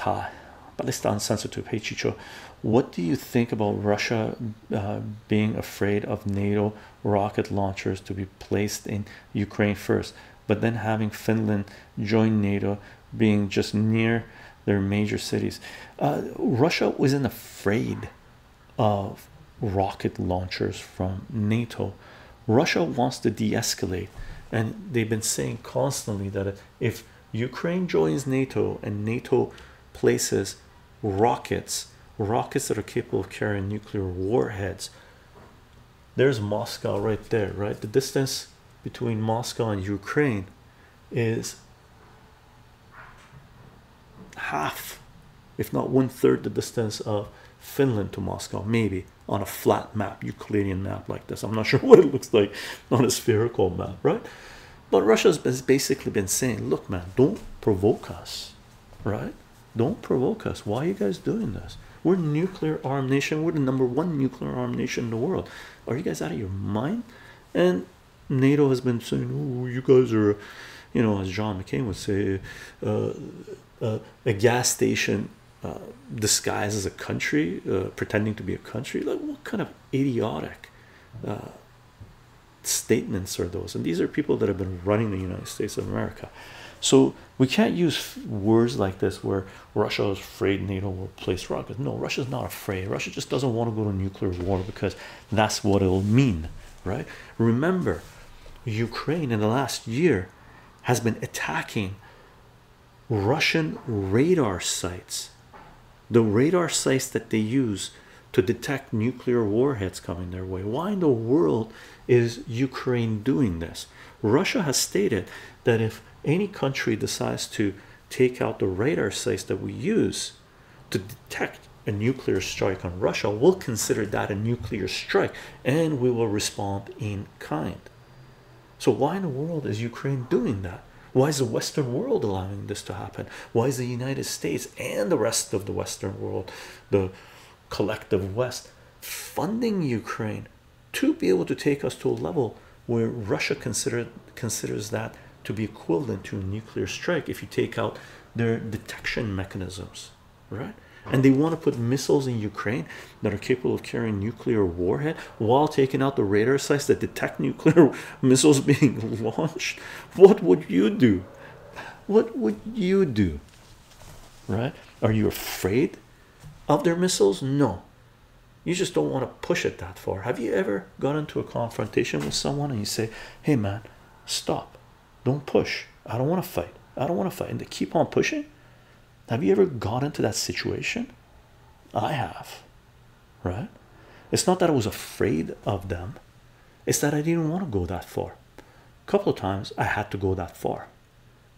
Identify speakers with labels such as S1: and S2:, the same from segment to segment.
S1: Bata, Balistan sensitive. Hey Chycho, what do you think about Russia uh, being afraid of NATO rocket launchers to be placed in Ukraine first, but then having Finland join NATO, being just near their major cities? Uh, Russia wasn't afraid of rocket launchers from NATO. Russia wants to de escalate, and they've been saying constantly that if Ukraine joins NATO and NATO places rockets, rockets that are capable of carrying nuclear warheads, there's Moscow right there, right? The distance between Moscow and Ukraine is half, if not one third, the distance of Finland to Moscow, maybe on a flat map, Euclidean map like this. I'm not sure what it looks like on a spherical map, right? But russia has basically been saying, look, man, don't provoke us, right? Don't provoke us. Why are you guys doing this? We're a nuclear armed nation. We're the number one nuclear armed nation in the world. Are you guys out of your mind? And NATO has been saying, oh, you guys are, you know, as John McCain would say, uh, uh, a gas station uh, disguised as a country, uh, pretending to be a country. Like, what kind of idiotic uh, statements are those? And these are people that have been running the United States of America. So we can't use words like this where Russia is afraid NATO will place rockets. No, Russia's not afraid. Russia just doesn't want to go to nuclear war because that's what it'll mean, right? Remember, Ukraine in the last year has been attacking Russian radar sites, the radar sites that they use to detect nuclear warheads coming their way. Why in the world is Ukraine doing this? Russia has stated that if any country decides to take out the radar sites that we use to detect a nuclear strike on Russia, we'll consider that a nuclear strike and we will respond in kind. So, why in the world is Ukraine doing that? Why is the Western world allowing this to happen? Why is the United States and the rest of the Western world, the collective West, funding Ukraine to be able to take us to a level where Russia consider, considers that to be equivalent to a nuclear strike if you take out their detection mechanisms, right? And they want to put missiles in Ukraine that are capable of carrying nuclear warhead while taking out the radar sites that detect nuclear missiles being launched. What would you do? What would you do? Right? Are you afraid of their missiles? No. You just don't want to push it that far. Have you ever got into a confrontation with someone and you say, Hey man, stop, don't push. I don't want to fight. I don't want to fight. And they keep on pushing. Have you ever got into that situation? I have, right? It's not that I was afraid of them, it's that I didn't want to go that far. A couple of times I had to go that far.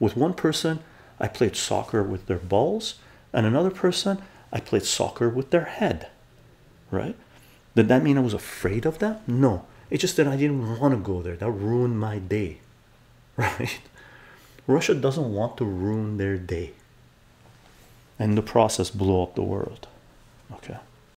S1: With one person, I played soccer with their balls, and another person, I played soccer with their head, right? Did that mean I was afraid of them? No, it's just that I didn't want to go there. That ruined my day, right? Russia doesn't want to ruin their day and the process blow up the world. Okay.